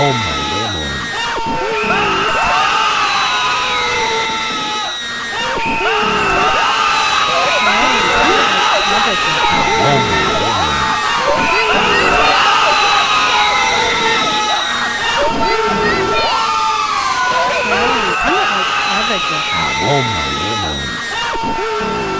Oh my Aroma woman